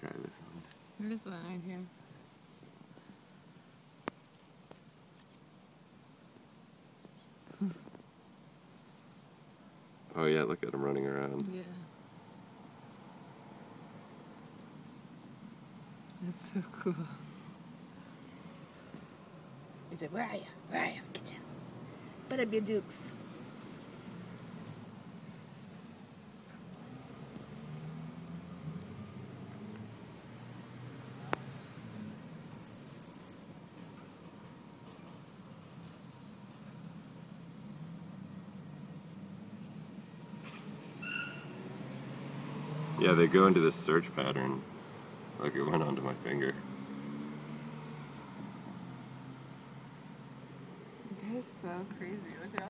sound. There's one right here. Oh yeah, look at him running around. Yeah. That's so cool. He said, Where are you? Where are you? Get you. Put up your dukes. Yeah, they go into this search pattern. Like it went onto my finger. That is so crazy. Look at